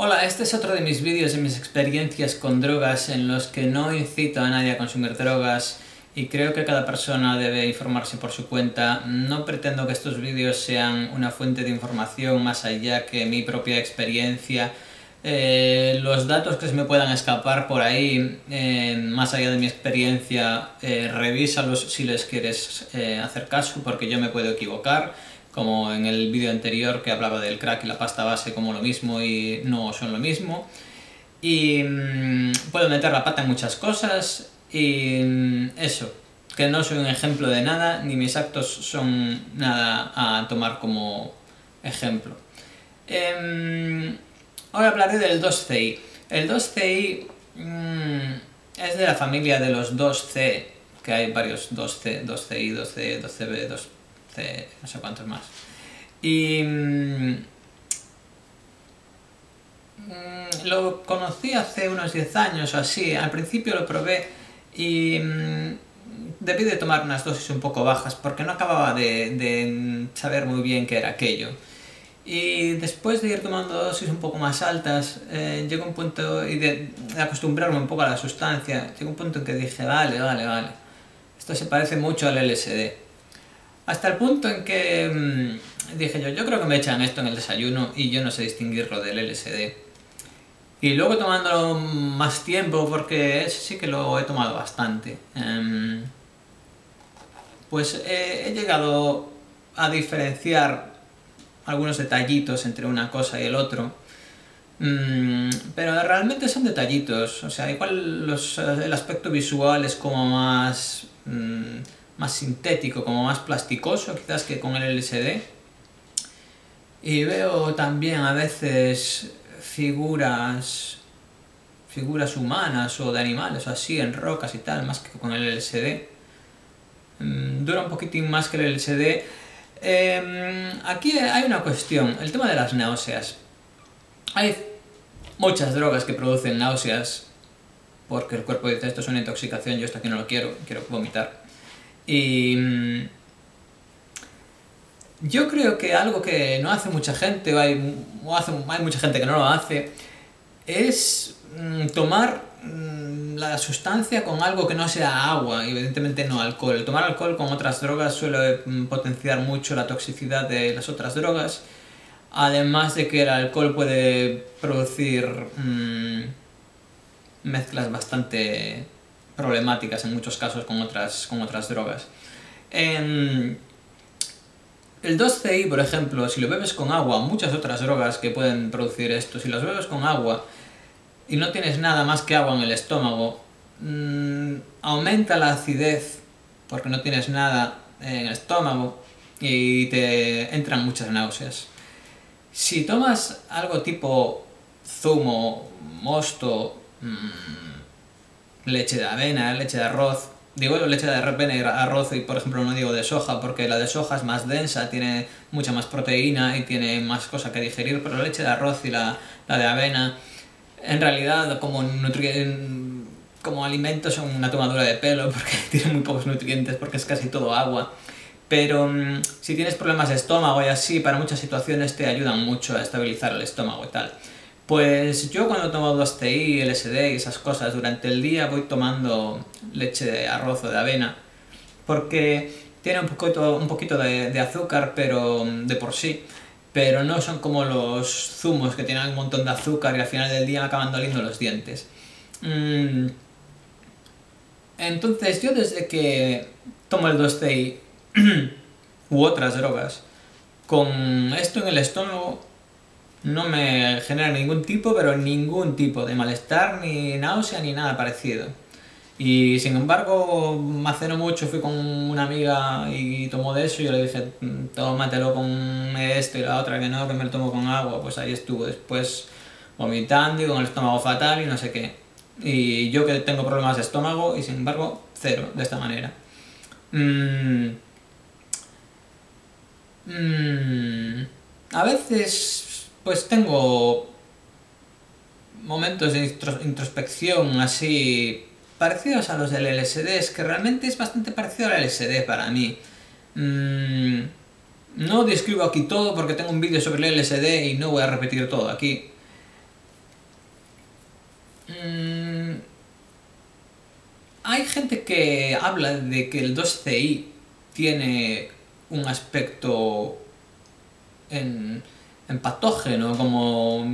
Hola, este es otro de mis vídeos de mis experiencias con drogas en los que no incito a nadie a consumir drogas y creo que cada persona debe informarse por su cuenta. No pretendo que estos vídeos sean una fuente de información más allá que mi propia experiencia. Eh, los datos que se me puedan escapar por ahí, eh, más allá de mi experiencia, eh, revísalos si les quieres eh, hacer caso porque yo me puedo equivocar como en el vídeo anterior que hablaba del crack y la pasta base como lo mismo y no son lo mismo. Y mmm, puedo meter la pata en muchas cosas y mmm, eso, que no soy un ejemplo de nada, ni mis actos son nada a tomar como ejemplo. Eh, hoy hablaré del 2CI. El 2CI mmm, es de la familia de los 2C, que hay varios 2C, 2CI, 2C, 2CB, 2 no sé cuántos más. Y mmm, lo conocí hace unos 10 años o así, al principio lo probé y mmm, debí de tomar unas dosis un poco bajas porque no acababa de, de saber muy bien qué era aquello. Y después de ir tomando dosis un poco más altas, eh, llegó un punto, y de, de, acostumbrarme un poco a la sustancia, llegó un punto en que dije, vale, vale, vale, esto se parece mucho al LSD. Hasta el punto en que mmm, dije yo, yo creo que me echan esto en el desayuno y yo no sé distinguirlo del LSD. Y luego tomándolo más tiempo, porque sí que lo he tomado bastante, eh, pues he, he llegado a diferenciar algunos detallitos entre una cosa y el otro. Mm, pero realmente son detallitos, o sea, igual los, el aspecto visual es como más, mm, más sintético, como más plasticoso quizás que con el LSD. Y veo también a veces figuras figuras humanas o de animales así en rocas y tal, más que con el LSD. Mm, dura un poquitín más que el LSD eh, aquí hay una cuestión, el tema de las náuseas. Hay muchas drogas que producen náuseas porque el cuerpo dice esto es una intoxicación, yo esto aquí no lo quiero, quiero vomitar. Y mm, yo creo que algo que no hace mucha gente, o hay, o hace, hay mucha gente que no lo hace, es mm, tomar mm, la sustancia con algo que no sea agua, evidentemente no alcohol. Tomar alcohol con otras drogas suele potenciar mucho la toxicidad de las otras drogas, además de que el alcohol puede producir mezclas bastante problemáticas en muchos casos con otras, con otras drogas. Eh, el 2CI, por ejemplo, si lo bebes con agua, muchas otras drogas que pueden producir esto, si las bebes con agua, y no tienes nada más que agua en el estómago, mmm, aumenta la acidez porque no tienes nada en el estómago y te entran muchas náuseas. Si tomas algo tipo zumo, mosto, mmm, leche de avena, leche de arroz, digo leche de avena arroz y por ejemplo no digo de soja porque la de soja es más densa, tiene mucha más proteína y tiene más cosa que digerir, pero la leche de arroz y la, la de avena en realidad como, como alimentos son una tomadura de pelo porque tiene muy pocos nutrientes porque es casi todo agua. Pero um, si tienes problemas de estómago y así, para muchas situaciones te ayudan mucho a estabilizar el estómago y tal. Pues yo cuando tomo 2TI, LSD y esas cosas durante el día voy tomando leche de arroz o de avena porque tiene un poquito, un poquito de, azúcar pero de por sí pero no son como los zumos que tienen un montón de azúcar y al final del día acaban doliendo los dientes. Mm. Entonces yo desde que tomo el 2 u otras drogas, con esto en el estómago no me genera ningún tipo, pero ningún tipo de malestar, ni náusea, ni nada parecido. Y sin embargo, hace no mucho fui con una amiga y tomó de eso y yo le dije, tómatelo con esto y la otra que no, que me lo tomo con agua. Pues ahí estuvo después vomitando y con el estómago fatal y no sé qué. Y yo que tengo problemas de estómago y sin embargo, cero, de esta manera. Mm. Mm. A veces, pues tengo momentos de introspección así parecidos a los del LSD, es que realmente es bastante parecido al LSD para mí. Mm, no describo aquí todo porque tengo un vídeo sobre el LSD y no voy a repetir todo aquí. mm, hay gente que habla de que el 2CI tiene un aspecto en, en patógeno, como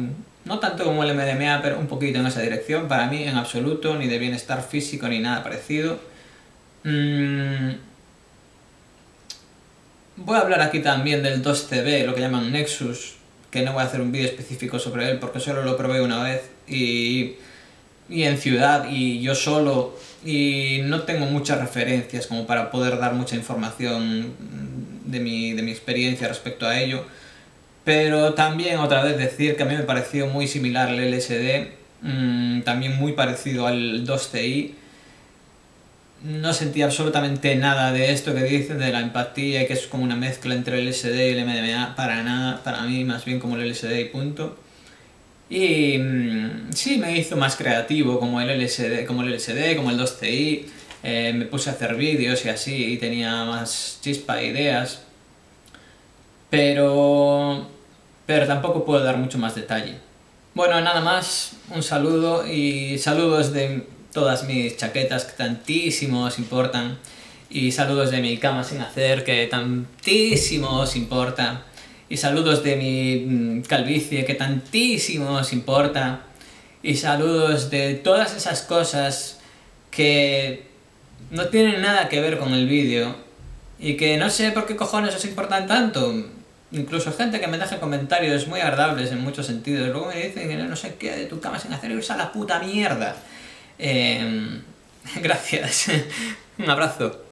no tanto como el MDMA, pero un poquito en esa dirección. Para mí, en absoluto, ni de bienestar físico ni nada parecido. Mm, voy a hablar aquí también del 2CB, lo que llaman Nexus, que no voy a hacer un vídeo específico sobre él porque solo lo probé una vez y, y en ciudad y yo solo y no tengo muchas referencias como para poder dar mucha información de mi, de mi experiencia respecto a ello. Pero también otra vez decir que a mí me pareció muy similar el LSD, mm, también muy parecido al 2CI. No sentí absolutamente nada de esto que dicen de la empatía que es como una mezcla entre el LSD y el MDMA, para nada, para mí más bien como el LSD y punto. Y mm, sí me hizo más creativo como el LSD, como el, LSD, como el 2CI. Eh, me puse a hacer vídeos y así y tenía más chispa de ideas. Pero pero tampoco puedo dar mucho más detalle. Bueno, nada más, un saludo y saludos de todas mis chaquetas que tantísimo os importan. Y saludos de mi cama sin hacer que tantísimo os importa. Y saludos de mi mm, calvicie que tantísimo os importa. Y saludos de todas esas cosas que no tienen nada que ver con el vídeo y que no sé por qué cojones os importan tanto incluso gente que me deja comentarios muy agradables en muchos sentidos. Luego me dicen no sé qué de tu cama sin hacer irse a la puta mierda. Em, gracias. Un abrazo.